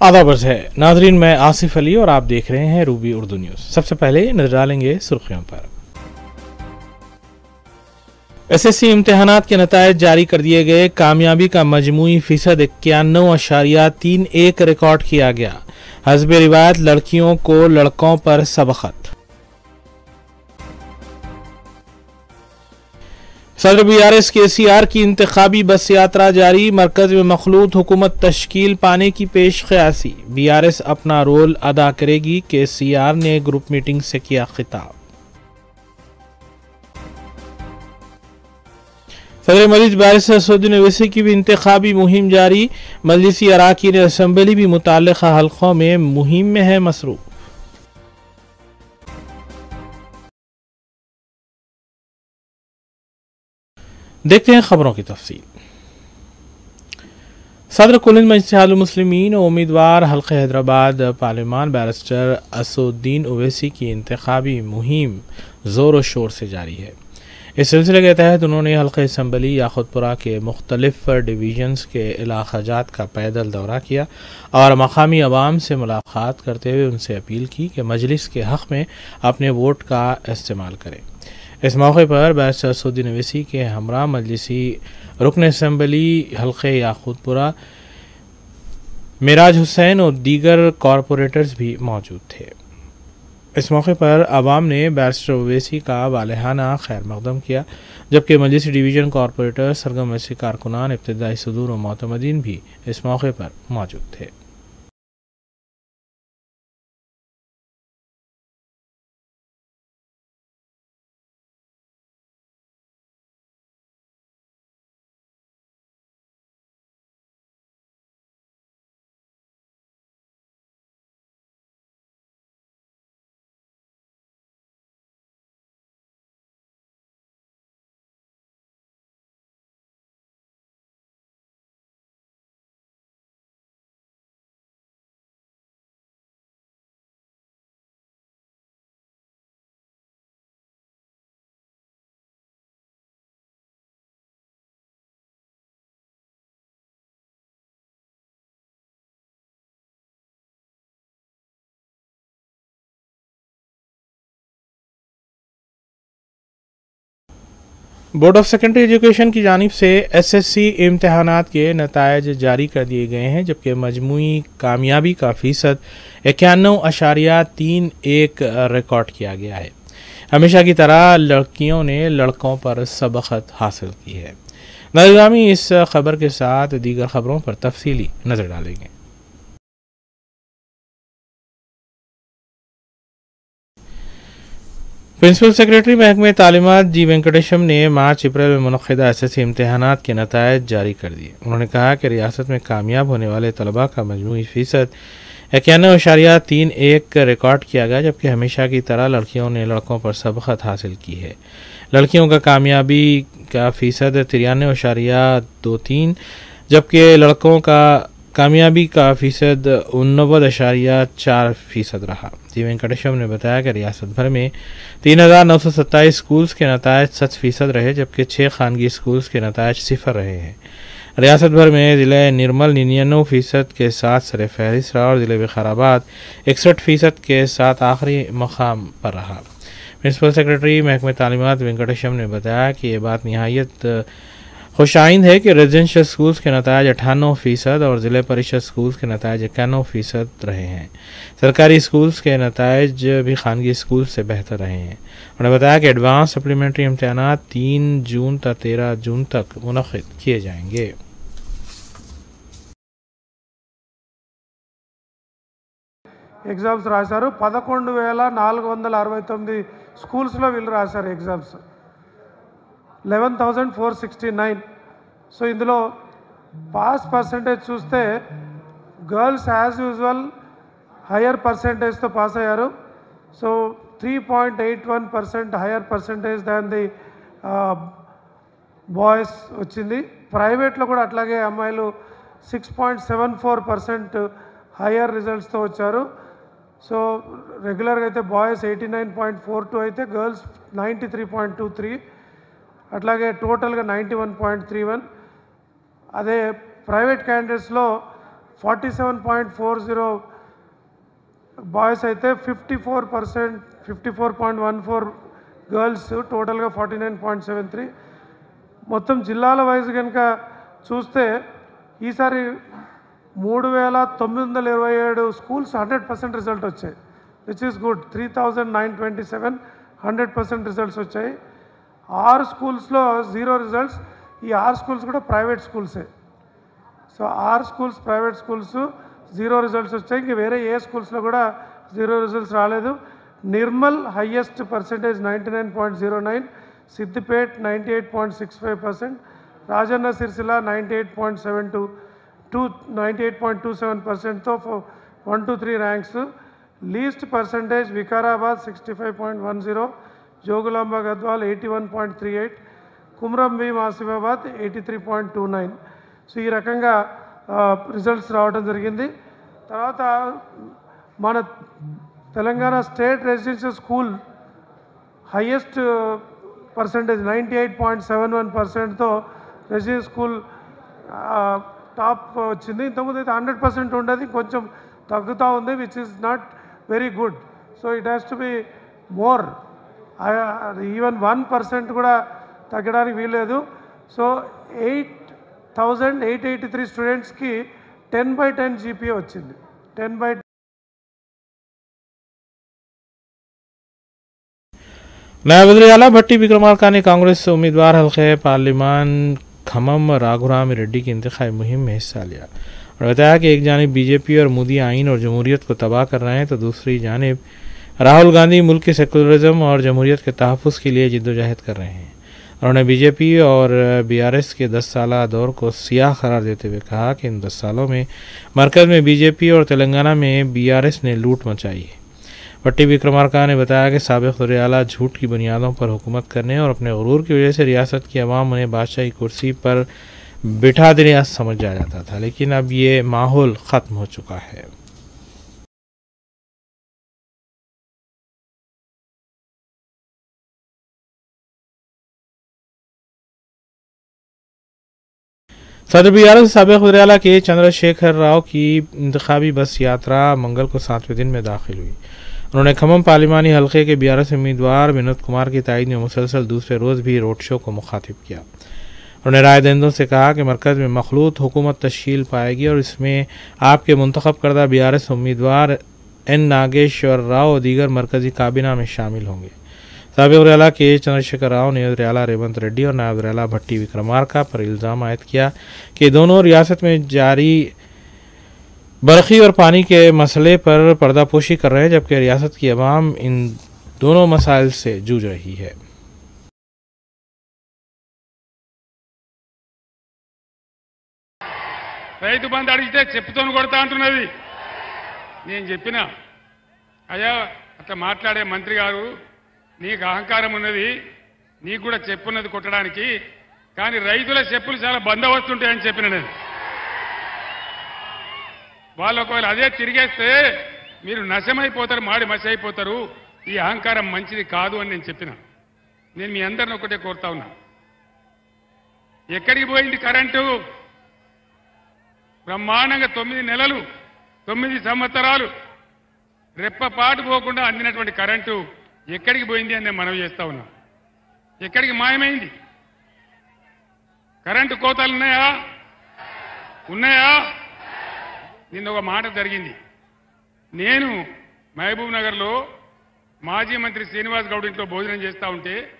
آدابرز ہے۔ ناظرین، میں آصف علی اور آپ دیکھ رہے ہیں روبی اردو نیوز۔ سب سے پہلے نظر ڈالیں گے سرخیوں پر۔ ایس ایس سی امتحانات کے نتائج جاری کر دیے گئے۔ کامیابی کا مجموعی فیصد اکیانو اشاریہ تین ایک ریکارڈ کیا گیا۔ حزب روایت، لڑکیوں کو لڑکوں پر سبقت۔ صدر بی آر ایس کے سی آر کی انتخابی بس یاترا جاری، مرکز میں مخلوط حکومت تشکیل پانے کی پیش قیاسی بی آر ایس اپنا رول ادا کرے گی کے سی آر نے گروپ میٹنگ سے کیا خطاب۔ صدر مریض بارس اسدین ویسی کی بھی انتخابی مہم جاری۔ مجلسی اراکین اسمبلی بھی متعلقہ حلقوں میں مہم میں ہے مصروف۔ دیکھتے ہیں خبروں کی تفصیل۔ صدر کلند مجلس حال المسلمین و امیدوار حلقہ حیدرآباد پارلیمان بیرسٹر اسدین اویسی کی انتخابی مہم زور و شور سے جاری ہے۔ اس سلسلے کے تحت انہوں نے حلقہ اسمبلی یا پورہ کے مختلف ڈویژنز کے علاقہ جات کا پیدل دورہ کیا اور مقامی عوام سے ملاقات کرتے ہوئے ان سے اپیل کی کہ مجلس کے حق میں اپنے ووٹ کا استعمال کریں۔ اس موقع پر بیرسٹر سعودی نویسی کے ہمراہ مجلسی رکن اسمبلی حلقے یاقوت پورہ معراج حسین اور دیگر کارپوریٹرز بھی موجود تھے۔ اس موقع پر عوام نے بیرسٹر اویسی کا والہانہ خیر مقدم کیا، جبکہ مجلسی ڈویژن کارپوریٹر سرگم ویسی کارکنان، ابتدائی صدور و معتمدین بھی اس موقع پر موجود تھے۔ بورڈ آف سیکنڈری ایجوکیشن کی جانب سے ایس ایس سی امتحانات کے نتائج جاری کر دیے گئے ہیں، جبکہ مجموعی کامیابی کا فیصد اکیانوے اشاریہ تین ایک ریکارڈ کیا گیا ہے۔ ہمیشہ کی طرح لڑکیوں نے لڑکوں پر سبقت حاصل کی ہے۔ نظامی اس خبر کے ساتھ دیگر خبروں پر تفصیلی نظر ڈالیں گے۔ پرنسپل سیکرٹری محکمہ تعلیمات جی وینکٹیشم نے مارچ اپریل میں منعقدہ ایس ایس امتحانات کے نتائج جاری کر دیے۔ انہوں نے کہا کہ ریاست میں کامیاب ہونے والے طلباء کا مجموعی فیصد اکیانوے اشاریہ تین ایک ریکارڈ کیا گیا، جبکہ ہمیشہ کی طرح لڑکیوں نے لڑکوں پر سبقت حاصل کی ہے۔ لڑکیوں کا کامیابی کا فیصد ترانوے اشاریہ دو تین، جبکہ لڑکوں کا کامیابی کا فیصد انوے اشاریہ چار فیصد رہا۔ جی وینکٹیشم نے بتایا کہ ریاست بھر میں تین ہزار نو سو ستائیس اسکولس کے نتائج ست فیصد رہے، جبکہ چھ خانگی اسکولس کے نتائج صفر رہے ہیں۔ ریاست بھر میں ضلع نرمل ننانوے فیصد کے ساتھ سر فہرست رہا اور ضلع وقار آباد اکسٹھ فیصد کے ساتھ آخری مقام پر رہا۔ پرنسپل سیکرٹری محکمہ تعلیمات وینکٹیشم نے بتایا کہ یہ بات نہایت خوش آئند ہے کہ ریزیڈنشل سکولز کے نتائج اٹھانو فیصد اور ضلع پریشد سکولز کے نتائج اکیانوے فیصد رہے ہیں۔ سرکاری سکولز کے نتائج بھی خانگی سکولز سے بہتر رہے ہیں۔ انہوں نے بتایا کہ ایڈوانس سپلیمنٹری امتحانات تین جون تا تیرہ جون تک منعقد کیے جائیں گے۔ ایگزامز راہ سارو پدکونڈ ویلا نالگ وندل آروائی تم دی سکولز لو ویل స్కూల్స్లో వీళ్ళు రాశారు سارو eleven thousand four sixty nine so ఇందులో పాస్ పర్సంటేజ్ చూస్తే గర్ల్స్ యాజ్ యూజువల్ హయ్యర్ పర్సంటేజ్తో పాస్ అయ్యారు. So three point eight one percent higher percentage than the boys వచ్చింది. ప్రైవేట్లో కూడా అట్లాగే అమ్మాయిలు six point seven four percent higher రిజల్ట్స్తో వచ్చారు. సో రెగ్యులర్గా అయితే boys eighty nine point four two అయితే girls ninety three point two three అట్లాగే టోటల్గా ninety one point three one. అదే private క్యాండిడేట్స్లో forty seven point four zero boys అయితే fifty four percent fifty four point one four girls టోటల్గా forty nine point seven three. మొత్తం జిల్లాల wise కనుక చూస్తే ఈసారి మూడు వేల తొమ్మిది వందల ఇరవై ఏడు స్కూల్స్ హండ్రెడ్ పర్సెంట్ రిజల్ట్ వచ్చాయి. Which is good. Three thousand nine twenty seven hundred percent results వచ్చాయి. ఆరు స్కూల్స్లో జీరో రిజల్ట్స్ ఈ ఆరు స్కూల్స్ కూడా ప్రైవేట్ స్కూల్సే. సో ఆరు schools private schools zero results వచ్చాయి. ఇంక వేరే ఏ స్కూల్స్లో కూడా జీరో రిజల్ట్స్ రాలేదు. Nirmal highest percentage ninety nine point zero nine Siddipet ninety eight point six five percent Rajanna Sircilla ninety eight point seven two two ninety eight point two seven పర్సెంట్తో one two three ranks. Least percentage Vikarabad sixty five point one zero Jogulamba Gadwal eighty one point three eight Kumram Bheem Asifabad eighty three point two nine. So ఈ రకంగా results రావడం జరిగింది. తర్వాత మన Telangana state residential school highest percentage ninety eight point seven one పర్సెంట్తో residential school top వచ్చింది. ఇంతకుముందు అయితే hundred percent ఉండేది కొంచెం తగ్గుతూ ఉంది which is not very good so it has to be more even one percent కూడా తగ్గడానికి వీల్లేదు. So eight thousand eight eighty three స్టూడెంట్స్కి టెన్ బై టెన్ జీపీఏ వచ్చింది టెన్ బై نائب وزیر اعلیٰ بھٹی وکرمارکا نے کانگریس امیدوار حلقۂ پارلیمان کھمم راگھورام ریڈی کی انتخابی مہم میں حصہ لیا اور بتایا کہ ایک جانب بی جے پی اور مودی آئین اور جمہوریت کو تباہ کر رہے ہیں تو دوسری جانب راہل گاندھی ملک کے سیکولرزم اور جمہوریت کے تحفظ کے لیے جد و جہد کر رہے ہیں۔ انہوں نے بی جے پی اور بی آر ایس کے دس سالہ دور کو سیاہ قرار دیتے ہوئے کہا کہ ان دس سالوں میں مرکز میں بی جے پی اور تلنگانہ میں بی آر ایس نے لوٹ مچائی ہے۔ پٹی وکرمارکا نے بتایا کہ سابق ریالہ جھوٹ کی بنیادوں پر حکومت کرنے اور اپنے غرور کی وجہ سے ریاست کی عوام انہیں بادشاہی کرسی پر بٹھا دنیا سمجھ جا جاتا تھا، لیکن اب یہ ماحول ختم ہو چکا ہے۔ صدر بہار سابق وزیر کے چندر شیکھر راؤ کی انتخابی بس یاترا منگل کو ساتویں دن میں داخل ہوئی۔ انہوں نے کھمم پارلیمانی حلقے کے بی آر ایس امیدوار ونود کمار کی تائید میں مسلسل دوسرے روز بھی روڈ شو کو مخاطب کیا۔ انہوں نے رائے دندوں سے کہا کہ مرکز میں مخلوط حکومت تشکیل پائے گی اور اس میں آپ کے منتخب کردہ بی آر ایس امیدوار این ناگیشور راؤ دیگر مرکزی کابینہ میں شامل ہوں گے۔ سابق ریالہ کے چندر شکر راؤ نے ریالہ ریونت ریڈی اور نائب ریالہ بھٹی وکرمارکا پر الزام عائد کیا کہ دونوں ریاست میں جاری برقی اور پانی کے مسئلے پر پردہ پوشی کر رہے ہیں، جبکہ ریاست کی عوام ان دونوں مسائل سے جوج رہی ہے۔ రైతు బంధు అడిగితే చెప్పుతోని కొడతా అంటున్నది. నేను చెప్పిన، అయ్యా، అట్లా మాట్లాడే మంత్రి గారు నీకు అహంకారం ఉన్నది నీకు కూడా చెప్పున్నది కొట్టడానికి కానీ రైతుల చెప్పులు చాలా బందోబస్తుంటాయని చెప్పిన నేను. వాళ్ళు ఒకవేళ అదే తిరిగేస్తే మీరు నశమైపోతారు మాడి మసి అయిపోతారు ఈ అహంకారం మంచిది కాదు అని నేను చెప్పిన. నేను మీ అందరిని ఒకటే కోరుతా ఉన్నా. ఎక్కడికి పోయింది కరెంటు? బ్రహ్మాండంగా తొమ్మిది నెలలు తొమ్మిది సంవత్సరాలు రెప్పపాటు పోకుండా అందినటువంటి కరెంటు ఎక్కడికి పోయింది అని నేను మనవి చేస్తా ఉన్నా. ఎక్కడికి మాయమైంది? కరెంటు కోతలు ఉన్నాయా? ఉన్నాయా? నిన్న ఒక మాట జరిగింది. నేను మహబూబ్ నగర్లో మాజీ మంత్రి శ్రీనివాస్ గౌడ్ ఇంట్లో భోజనం చేస్తా ఉంటే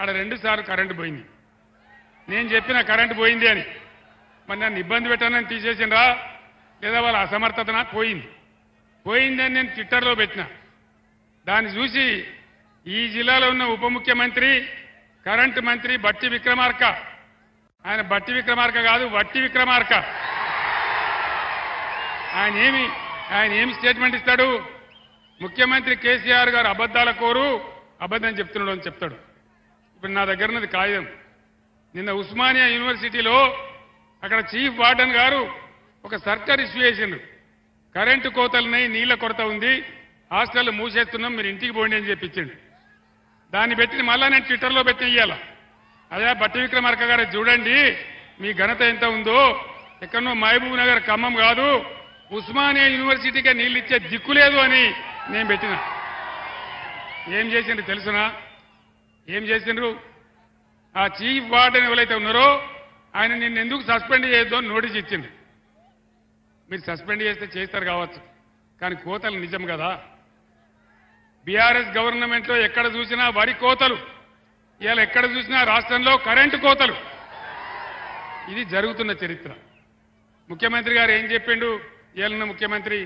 ఆడ రెండు సార్లు కరెంటు పోయింది. నేను చెప్పిన కరెంటు పోయింది అని. మరి నన్ను ఇబ్బంది పెట్టానని తీసేసిండ్రా? లేదా వాళ్ళ అసమర్థతన? పోయింది. పోయిందని నేను ట్విట్టర్లో పెట్టిన. దాన్ని చూసి ఈ జిల్లాలో ఉన్న ఉప ముఖ్యమంత్రి కరెంట్ మంత్రి బట్టి విక్రమార్క. ఆయన బట్టి విక్రమార్క కాదు వట్టి విక్రమార్క. ఆయన ఏమి ఆయన ఏమి స్టేట్మెంట్ ఇస్తాడు? ముఖ్యమంత్రి కేసీఆర్ గారు అబద్ధాల కోరు అబద్ధం చెప్తున్నాడు అని చెప్తాడు. ఇప్పుడు నా దగ్గర ఉన్నది కాగితం. నిన్న ఉస్మానియా యూనివర్సిటీలో అక్కడ చీఫ్ వార్డెన్ గారు ఒక సర్కార్ ఇష్యూ చేసిండ్రు కరెంటు కోతలున్నాయి నీళ్ళ కొరత ఉంది హాస్టల్ మూసేస్తున్నాం మీరు ఇంటికి పోండి అని చెప్పించండి దాన్ని పెట్టి మళ్ళా నేను ట్విట్టర్లో పెట్టి ఇయ్యాల. అదే బట్టి విక్రమార్క గారు చూడండి మీ ఘనత ఎంత ఉందో. ఎక్కడనో మహబూబ్ నగర్ ఖమ్మం కాదు ఉస్మానియా యూనివర్సిటీకే నీళ్ళు ఇచ్చే దిక్కు లేదు అని నేను పెట్టిన. ఏం చేసిండ్రు తెలుసునా? ఏం చేసిండ్రు? ఆ చీఫ్ వార్డెన్ ఎవరైతే ఉన్నారో ఆయన నిన్ను ఎందుకు సస్పెండ్ చేయొద్దు అని నోటీస్ ఇచ్చింది మీరు సస్పెండ్ చేస్తే చేస్తారు కావచ్చు కానీ కోతలు నిజం కదా? బీఆర్ఎస్ గవర్నమెంట్లో ఎక్కడ చూసినా వరి కోతలు. ఇవాళ ఎక్కడ చూసినా రాష్ట్రంలో కరెంటు కోతలు. ఇది జరుగుతున్న చరిత్ర. ముఖ్యమంత్రి గారు ఏం చెప్పిండు? ఏళ్ళ ముఖ్యమంత్రి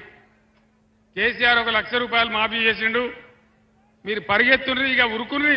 కేసీఆర్ ఒక లక్ష రూపాయలు మాఫీ చేసిండు. మీరు పరిగెత్తుండ్రి ఇక ఉరుకుని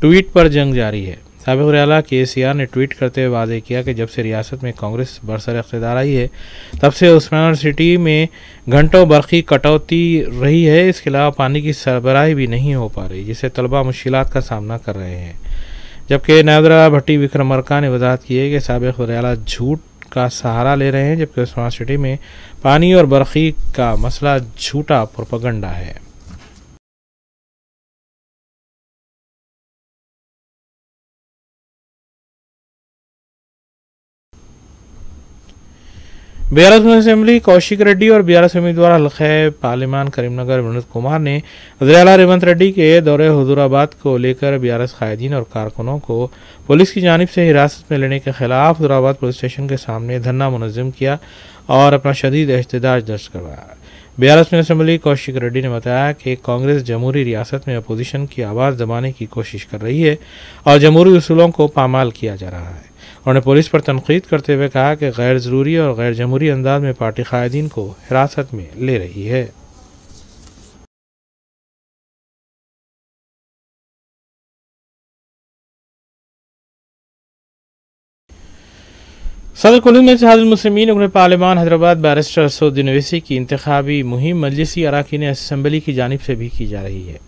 ٹویٹ پر جنگ جاری ہے۔ سابق ریالہ کے سی آر نے ٹویٹ کرتے ہوئے واضح کیا کہ جب سے ریاست میں کانگریس برسر اقتدار آئی ہے، تب سے عثمان سٹی میں گھنٹوں برقی کٹوتی رہی ہے۔ اس کے علاوہ پانی کی سربراہی بھی نہیں ہو پا رہی جس سے مشکلات کا سامنا کر رہے ہیں۔ جبکہ نادرا بھٹی وکرمرکا نے وضاحت کی ہے کہ سابق ریالہ جھوٹ کا سہارا لے رہے ہیں، جبکہ عثمان سٹی میں پانی اور برقی کا مسئلہ جھوٹا پروپگنڈا ہے۔ بیارہ میں اسمبلی، کوشک ریڈی اور بیارس امیدوار حلقہ پارلیمان کریم نگر ونت کمار نے وزیر ریونت ریڈی کے دورے حضور آباد کو لے کر بیارہ قائدین اور کارکنوں کو پولیس کی جانب سے حراست میں لینے کے خلاف حضور آباد پولیس اسٹیشن کے سامنے دھرنا منظم کیا اور اپنا شدید احتجاج درج کروایا۔ بیارہ میں اسمبلی، کوشک ریڈی نے بتایا کہ کانگریس جمہوری ریاست میں اپوزیشن کی آواز دبانے کی کوشش کر رہی ہے اور جمہوری اصولوں کو پامال کیا جا رہا ہے۔ انہوں نے پولیس پر تنقید کرتے ہوئے کہا کہ غیر ضروری اور غیر جمہوری انداز میں پارٹی قائدین کو حراست میں لے رہی ہے۔ صدر کلند اتحاد المسلمین اگر پارلیمان حیدرآباد بیرسٹر اسود نویسی کی انتخابی مہم مجلسی اراکین اسمبلی کی جانب سے بھی کی جا رہی ہے۔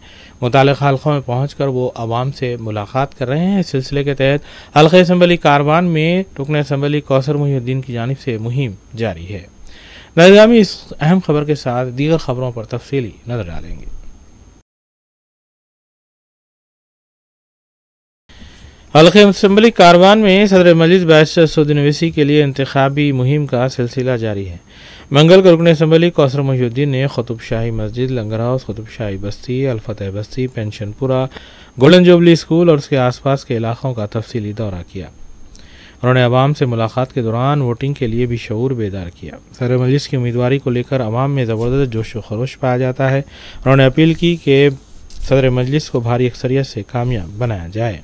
متعلق حلقوں میں پہنچ کر وہ عوام سے ملاقات کر رہے ہیں۔ اس سلسلے کے تحت حلقہ اسمبلی کاروان میں رکن اسمبلی کوثر محی الدین کی جانب سے مہم جاری ہے۔ نظرامی اس اہم خبر کے ساتھ دیگر خبروں پر تفصیلی نظر ڈالیں گے۔ حلق اسمبلی کاروان میں صدر مجلس بیشتر سعودی نویسی کے لیے انتخابی مہم کا سلسلہ جاری ہے۔ منگل کا رکن اسمبلی کوثر محی الدین نے قطب شاہی مسجد لنگر ہاؤس قطب شاہی بستی، الفتح بستی، پینشن پورہ گولڈن جوبلی اسکول اور اس کے آس پاس کے علاقوں کا تفصیلی دورہ کیا۔ انہوں نے عوام سے ملاقات کے دوران ووٹنگ کے لیے بھی شعور بیدار کیا۔ سر مجلس کی امیدواری کو لے کر عوام میں زبردست جوش و خروش پایا جاتا ہے۔ انہوں نے اپیل کی کہ صدر مجلس کو بھاری اکثریت سے کامیاب بنایا جائے۔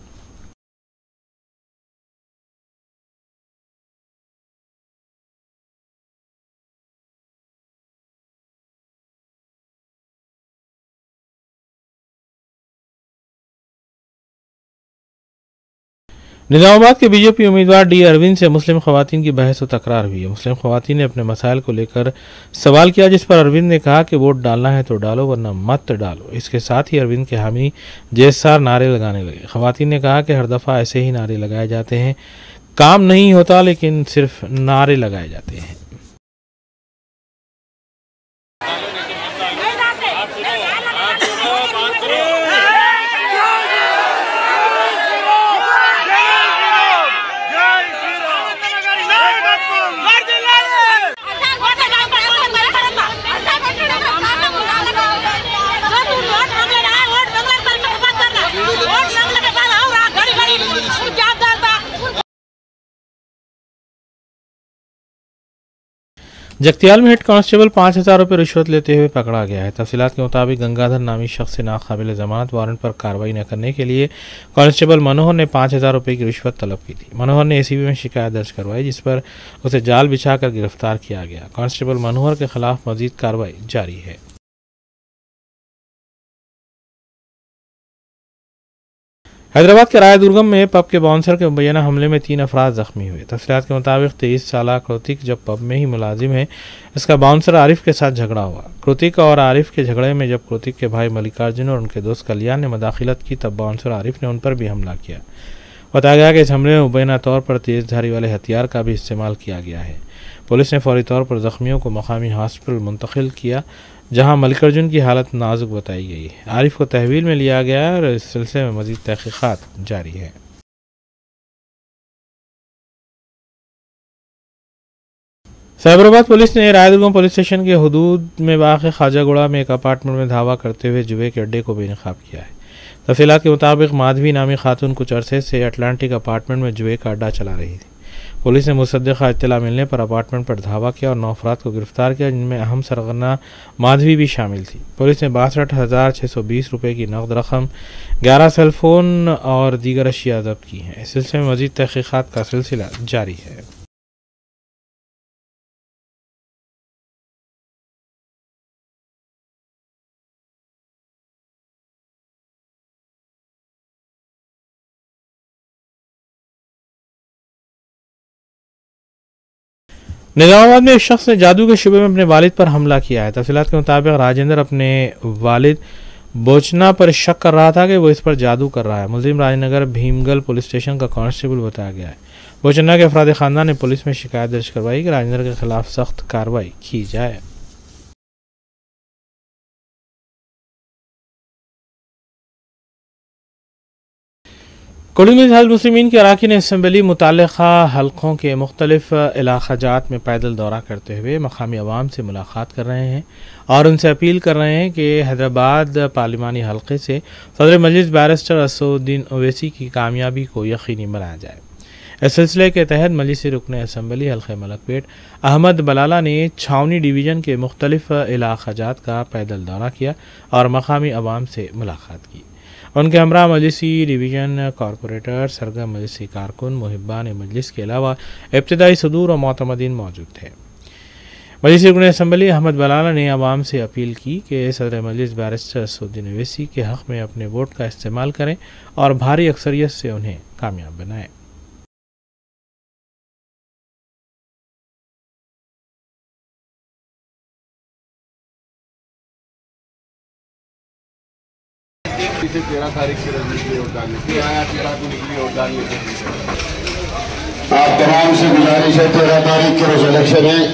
نظام آباد کے بی جے پی امیدوار ڈی اروند سے مسلم خواتین کی بحث و تکرار ہوئی ہے۔ مسلم خواتین نے اپنے مسائل کو لے کر سوال کیا، جس پر اروند نے کہا کہ ووٹ ڈالنا ہے تو ڈالو، ورنہ مت ڈالو۔ اس کے ساتھ ہی اروند کے حامی جیس سار نعرے لگانے لگے۔ خواتین نے کہا کہ ہر دفعہ ایسے ہی نعرے لگائے جاتے ہیں۔ کام نہیں ہوتا، لیکن صرف نعرے لگائے جاتے ہیں۔ جگتیال میں ہیڈ کانسٹیبل پانچ ہزار روپے رشوت لیتے ہوئے پکڑا گیا ہے۔ تفصیلات کے مطابق گنگا دھر نامی شخص سے ناقابل ضمانت وارنٹ پر کاروائی نہ کرنے کے لیے کانسٹیبل منوہر نے پانچ ہزار روپے کی رشوت طلب کی تھی۔ منوہر نے اے سی بی میں شکایت درج کروائی، جس پر اسے جال بچھا کر گرفتار کیا گیا۔ کانسٹیبل منوہر کے خلاف مزید کارروائی جاری ہے۔ حیدرآباد کے رائے درگم میں پب کے باؤنسر کے مبینہ حملے میں تین افراد زخمی ہوئے۔ تفصیلات کے مطابق تیئیس سالہ کروتک جب پب میں ہی ملازم ہیں، اس کا باؤنسر عارف کے ساتھ جھگڑا ہوا۔ کروتک اور عارف کے جھگڑے میں جب کروتک کے بھائی ملک ارجن اور ان کے دوست کلیان نے مداخلت کی، تب باؤنسر عارف نے ان پر بھی حملہ کیا۔ بتایا گیا کہ اس حملے میں مبینہ طور پر تیز دھاری والے ہتھیار کا بھی استعمال کیا گیا ہے۔ پولیس نے فوری طور پر زخمیوں کو مقامی ہاسپٹل منتقل کیا۔ جہاں ملکرجن کی حالت نازک بتائی گئی۔ ہے عارف کو تحویل میں لیا گیا اور اس سلسلے میں مزید تحقیقات جاری ہیں۔ سائبرآباد پولیس نے رائے پولیس اسٹیشن کے حدود میں واقع خواجہ گوڑا میں ایک اپارٹمنٹ میں دھاوا کرتے ہوئے جوے کے اڈے کو بے نقاب کیا ہے۔ تفصیلات کے مطابق مادھوی نامی خاتون کچھ عرصے سے اٹلانٹک اپارٹمنٹ میں جوے کا اڈا چلا رہی تھی۔ پولیس نے مصدقہ اطلاع ملنے پر اپارٹمنٹ پر دھاوا کیا اور نو افراد کو گرفتار کیا، جن میں اہم سرغنہ مادھوی بھی شامل تھی۔ پولیس نے باسٹھ ہزار چھ سو بیس روپے کی نقد رقم، گیارہ سیل فون اور دیگر اشیاء ضبط کی ہیں۔ اس سلسلے میں مزید تحقیقات کا سلسلہ جاری ہے۔ نظام آباد میں ایک شخص نے جادو کے شعبے میں اپنے والد پر حملہ کیا ہے۔ تفصیلات کے مطابق راجندر اپنے والد بوچنا پر شک کر رہا تھا کہ وہ اس پر جادو کر رہا ہے۔ ملزم راج نگر بھیمگل پولیس اسٹیشن کا کانسٹیبل بتایا گیا ہے۔ بوچنا کے افراد خاندان نے پولیس میں شکایت درج کروائی کہ راجندر کے خلاف سخت کارروائی کی جائے۔ کوڑی میں مسلمین کے اراکین اسمبلی متعلقہ حلقوں کے مختلف علاقہ جات میں پیدل دورہ کرتے ہوئے مقامی عوام سے ملاقات کر رہے ہیں اور ان سے اپیل کر رہے ہیں کہ حیدرآباد پارلیمانی حلقے سے صدر مجلس بیرسٹر اسودین اویسی کی کامیابی کو یقینی بنایا جائے۔ اس سلسلے کے تحت مجلسی رکن اسمبلی حلقہ ملک پیٹ احمد بلالہ نے چھاونی ڈویژن کے مختلف علاقہ جات کا پیدل دورہ کیا اور مقامی عوام سے ملاقات کی۔ ان کے ہمراہ مجلسی ڈویژن کارپوریٹر سرگرم مجلسی کارکن محبان مجلس کے علاوہ ابتدائی صدور اور معتمدین موجود تھے۔ مجلس رکن اسمبلی احمد بلالہ نے عوام سے اپیل کی کہ صدر مجلس بیرسٹر سعودین اویسی کے حق میں اپنے ووٹ کا استعمال کریں اور بھاری اکثریت سے انہیں کامیاب بنائیں۔ سے تیرہ تاریخ کی نکلی ووٹ ڈالنے کی آیا تیرہ کو نکلی ووٹ ڈالنے کی آپ تمام سے گزارش ہے تیرہ تاریخ کے روز الیکشن ہے۔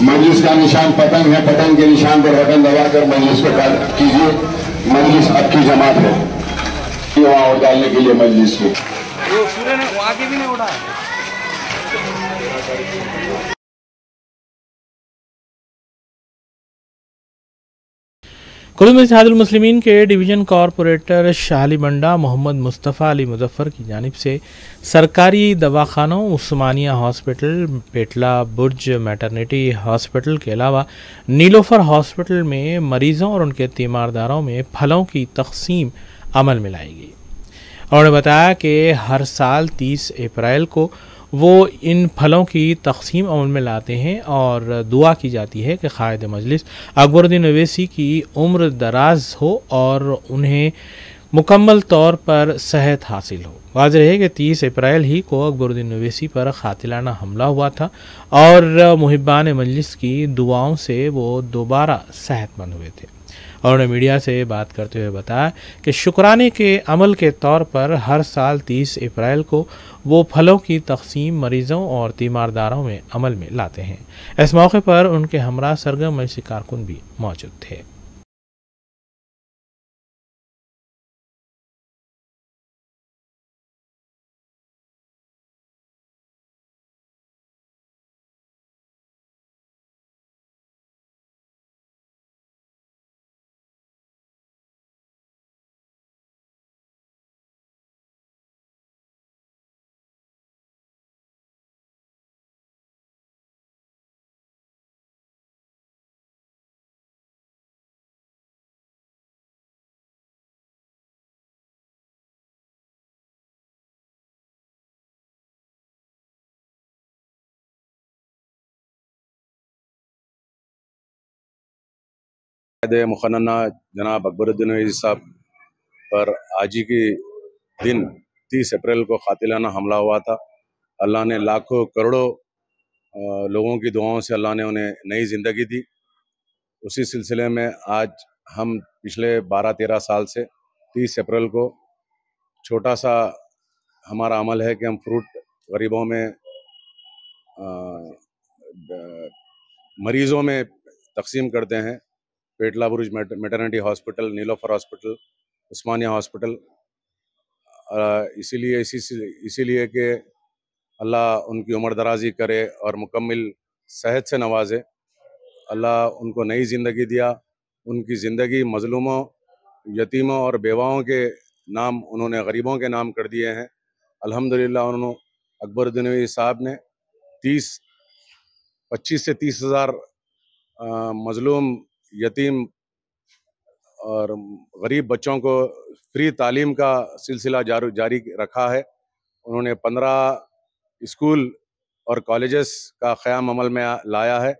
مجلس کا نشان پتنگ ہے پتنگ کے نشان پر بٹن دبا کر مجلس کو کیجیے۔ مجلس اب کی جماعت ہے۔ وہاں ووٹ ڈالنے کے لیے مجلس کو وہاں اتحاد المسلمین کے ڈویژن کارپوریٹر شاہلی بنڈا محمد مصطفیٰ علی مظفر کی جانب سے سرکاری دواخانوں، Osmania hospital Petla Burj maternity hospital کے علاوہ نیلوفر ہاسپٹل میں مریضوں اور ان کے تیمارداروں میں پھلوں کی تقسیم عمل میں لائی گئی۔ انہوں نے بتایا کہ ہر سال تیس اپریل کو وہ ان پھلوں کی تقسیم عمل میں لاتے ہیں اور دعا کی جاتی ہے کہ قائد مجلس اکبر الدین اویسی کی عمر دراز ہو اور انہیں مکمل طور پر صحت حاصل ہو۔ واضح ہے کہ تیس اپریل ہی کو اکبر الدین اویسی پر قاتلانہ حملہ ہوا تھا اور محبان مجلس کی دعاؤں سے وہ دوبارہ صحت مند ہوئے تھے۔ اور انہوں نے میڈیا سے بات کرتے ہوئے بتایا کہ شکرانے کے عمل کے طور پر ہر سال تیس اپریل کو وہ پھلوں کی تقسیم مریضوں اور تیمارداروں میں عمل میں لاتے ہیں۔ اس موقع پر ان کے ہمراہ سرگرم سے کارکن بھی موجود تھے۔ قائد مخننہ جناب اکبر الدین عزیز صاحب پر آجی کے دن تیس اپریل کو قاتلانہ حملہ ہوا تھا۔ اللہ نے لاکھوں کروڑوں لوگوں کی دعاؤں سے اللہ نے انہیں نئی زندگی دی۔ اسی سلسلے میں آج ہم پچھلے بارہ تیرہ سال سے تیس اپریل کو چھوٹا سا ہمارا عمل ہے کہ ہم فروٹ غریبوں میں مریضوں میں تقسیم کرتے ہیں۔ Petla Burj maternity hospital Niloufer hospital Osmania hospital اسی لیے اسی اسی لیے کہ اللہ ان کی عمر درازی کرے اور مکمل صحت سے نوازے اللہ ان کو نئی زندگی دیا ان کی زندگی مظلوموں یتیموں اور بیواؤں کے نام انہوں نے غریبوں کے نام کر دیے ہیں الحمدللہ انہوں اکبر الدنوی صاحب نے تیس پچیس سے تیس ہزار مظلوم یتیم اور غریب بچوں کو فری تعلیم کا سلسلہ جاری رکھا ہے۔ انہوں نے پندرہ اسکول اور کالجز کا قیام عمل میں لایا ہے۔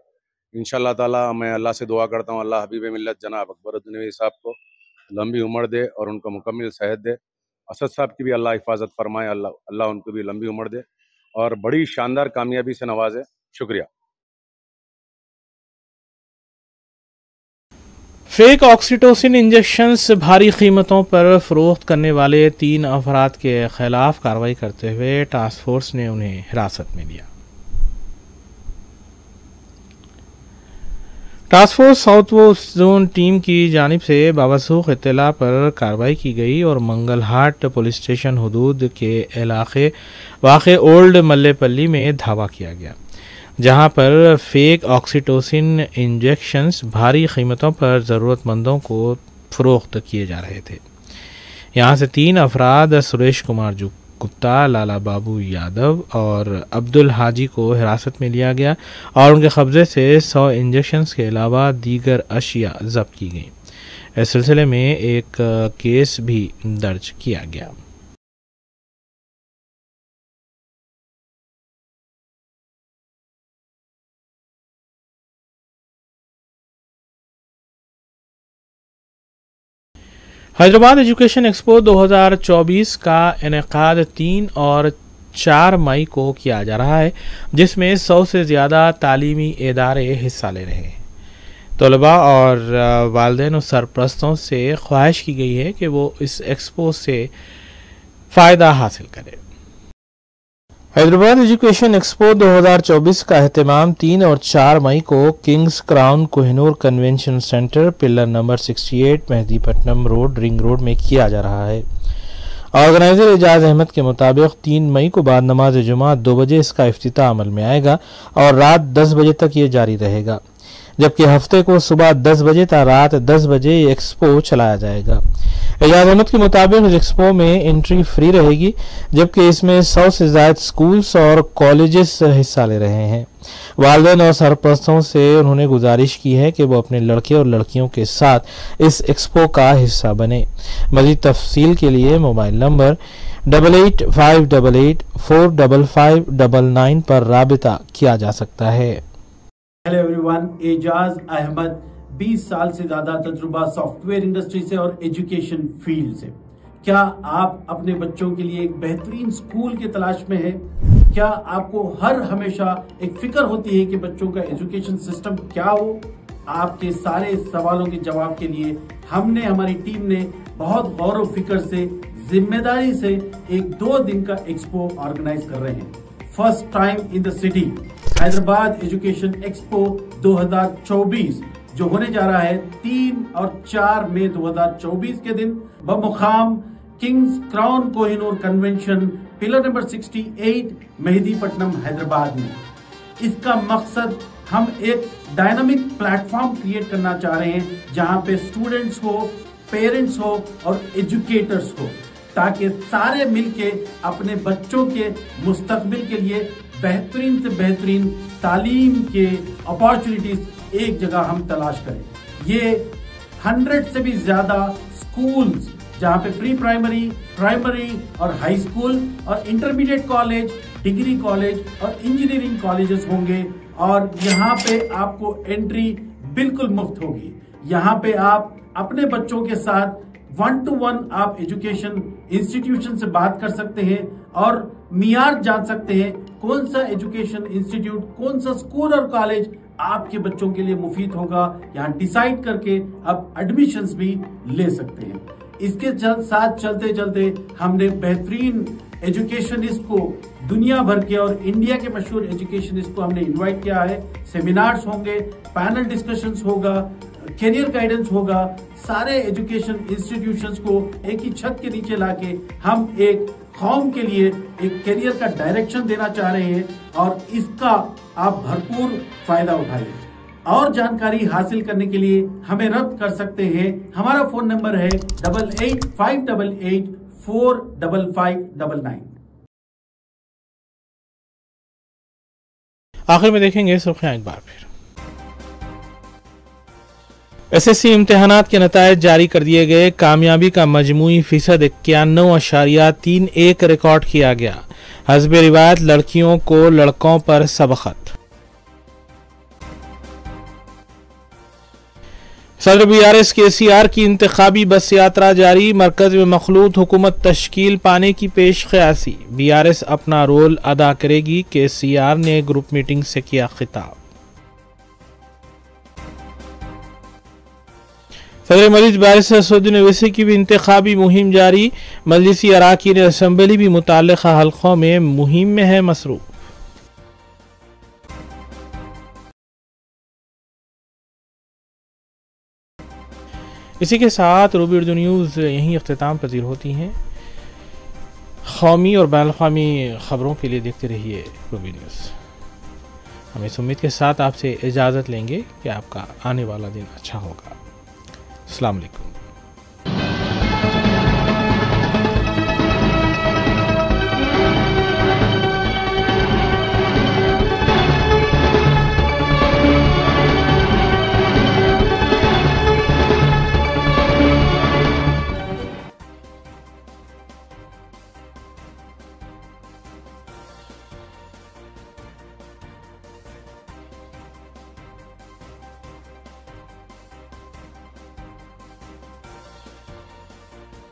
انشاءاللہ تعالی میں اللہ سے دعا کرتا ہوں۔ اللہ حبیب ملت جناب اکبر الدنوی صاحب کو لمبی عمر دے اور ان کو مکمل صحت دے۔ اسد صاحب کی بھی اللہ حفاظت فرمائے۔ اللہ اللہ ان کو بھی لمبی عمر دے اور بڑی شاندار کامیابی سے نوازے۔ شکریہ۔ فیک آکسیٹوسن انجیکشنز بھاری قیمتوں پر فروخت کرنے والے تین افراد کے خلاف کارروائی کرتے ہوئے ٹاسک فورس نے انہیں حراست میں لیا۔ Task force south west zone team کی جانب سے باوسوخ اطلاع پر کارروائی کی گئی اور منگل ہاٹ پولیس اسٹیشن حدود کے علاقے واقع اولڈ ملے پلی میں دھاوا کیا گیا۔ جہاں پر فیک آکسیٹوسن انجیکشنز بھاری قیمتوں پر ضرورت مندوں کو فروخت کیے جا رہے تھے۔ یہاں سے تین افراد، سریش کمار جو گپتا لالا بابو یادو اور عبد الحاجی کو حراست میں لیا گیا اور ان کے قبضے سے سو انجیکشنز کے علاوہ دیگر اشیاء ضبط کی گئیں۔ اس سلسلے میں ایک کیس بھی درج کیا گیا۔ حیدرآباد ایجوکیشن ایکسپو دو ہزار چوبیس کا انعقاد تین اور چار مئی کو کیا جا رہا ہے، جس میں سو سے زیادہ تعلیمی ادارے حصہ لے رہے ہیں۔ طلباء اور والدین و سرپرستوں سے خواہش کی گئی ہے کہ وہ اس ایکسپو سے فائدہ حاصل کریں۔ حیدرآباد ایجوکیشن ایکسپو دو ہزار چوبیس کا اہتمام تین اور چار مئی کو Kings Crown Kohinoor convention centre pillar number sixty eight, Mehdipatnam road, ring road میں کیا جا رہا ہے۔ آرگنائزر اعجاز احمد کے مطابق تین مئی کو بعد نماز جمعہ دو بجے اس کا افتتاح عمل میں آئے گا اور رات دس بجے تک یہ جاری رہے گا۔ جبکہ ہفتے کو صبح دس بجے تا رات دس بجے یہ ایکسپو چلایا جائے گا۔ اجاز احمد کے مطابق اس ایکسپو میں انٹری فری رہے گی، جبکہ اس میں سو سے زائد سکولز اور کالجز حصہ لے رہے ہیں۔ والدین اور سرپرستوں سے انہوں نے گزارش کی ہے کہ وہ اپنے لڑکے اور لڑکیوں کے ساتھ اس ایکسپو کا حصہ بنے مزید تفصیل کے لیے mobile number double eight five double eight four double five double nine پر رابطہ کیا جا سکتا ہے۔ ہیلو ایوری ون اعجاز احمد بیس سال سے زیادہ تجربہ سافٹ ویئر انڈسٹری سے اور ایجوکیشن فیلڈ سے۔ کیا آپ اپنے بچوں کے لیے ایک بہترین سکول کے تلاش میں ہیں؟ کیا آپ کو ہر ہمیشہ ایک فکر ہوتی ہے کہ بچوں کا ایجوکیشن سسٹم کیا ہو؟ آپ کے سارے سوالوں کے جواب کے لیے ہم نے، ہماری ٹیم نے بہت غور و فکر سے، ذمہ داری سے ایک دو دن کا ایکسپو آرگنائز کر رہے ہیں۔ First time in the city Hyderabad education expo دو ہزار چوبیس، جو ہونے جا رہا ہے تین اور چار مئی دو ہزار چوبیس کے دن، بمقام Kings Crown Kohinoor convention pillar number sixty eight Mehdipatnam Hyderabad میں۔ اس کا مقصد ہم ایک ڈائنامک پلیٹ فارم کریٹ کرنا چاہ رہے ہیں، جہاں پہ سٹوڈنٹس ہو پیرنٹس ہو اور ایجوکیٹرز ہو، تاکہ سارے مل کے اپنے بچوں کے مستقبل کے لیے بہترین سے بہترین تعلیم کے اپارچونیٹیز ایک جگہ ہم تلاش کریں۔ یہ ہنڈریڈ سے بھی زیادہ سکولز جہاں پہ پری پرائمری پرائمری اور ہائی سکول اور انٹرمیڈیٹ کالج ڈگری کالج اور انجینئرنگ کالجز ہوں گے اور یہاں پہ آپ کو انٹری بالکل مفت ہوگی۔ یہاں پہ آپ اپنے بچوں کے ساتھ ون ٹو ون آپ ایجوکیشن انسٹیٹیوشن سے بات کر سکتے ہیں اور معیار جان سکتے ہیں کون سا ایجوکیشن انسٹیٹیوٹ کون سا سکول اور کالج آپ کے بچوں کے لیے مفید ہوگا یہاں ڈیسائیڈ کر کے آپ ایڈمیشنز بھی لے سکتے ہیں۔ اس کے ساتھ چلتے چلتے ہم نے بہترین ایجوکیشنسٹ کو دنیا بھر کے اور انڈیا کے مشہور ایجوکیشنسٹ کو ہم نے انوائٹ کیا ہے۔ سیمینارز ہوں گے پینل ڈسکشنز ہوگا کیریئر گائیڈنس ہوگا۔ سارے ایجوکیشن انسٹیٹیوشنز کو ایک ہی چھت کے نیچے لا کے ہم ایک قوم کے لیے ایک کیریئر کا ڈائریکشن دینا چاہ رہے ہیں اور اس کا آپ بھرپور فائدہ اٹھائیں اور جانکاری حاصل کرنے کے لیے ہمیں رد کر سکتے ہیں۔ ہمارا فون نمبر ہے double eight five double eight four double five double nine آخر میں دیکھیں گے سرخیاں ایک بار پھر۔ ایس ایس سی امتحانات کے نتائج جاری کر دیے گئے۔ کامیابی کا مجموعی فیصد اکیانو اشاریہ تین ایک ریکارڈ کیا گیا۔ حزب روایت، لڑکیوں کو لڑکوں پر سبقت۔ صدر بی آر ایس کے سی آر کی انتخابی بس یاترا جاری۔ مرکز میں مخلوط حکومت تشکیل پانے کی پیش قیاسی۔ بی آر ایس اپنا رول ادا کرے گی کے سی آر نے گروپ میٹنگ سے کیا خطاب۔ صدر مریض بارس اسود ویسے کی بھی انتخابی مہم جاری۔ مجلسی اراکین اسمبلی بھی متعلقہ حلقوں میں مہم میں ہے مصروف۔ اسی کے ساتھ روبی اردو نیوز یہیں اختتام پذیر ہوتی ہیں۔ قومی اور بین الاقوامی خبروں کے لیے دیکھتے رہیے روبی نیوز۔ ہم اس امید کے ساتھ آپ سے اجازت لیں گے کہ آپ کا آنے والا دن اچھا ہوگا۔ السلام علیکم۔